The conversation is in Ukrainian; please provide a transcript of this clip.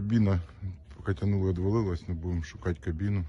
Кабіна, поки тянули, відвалилась, не будемо шукати кабіну.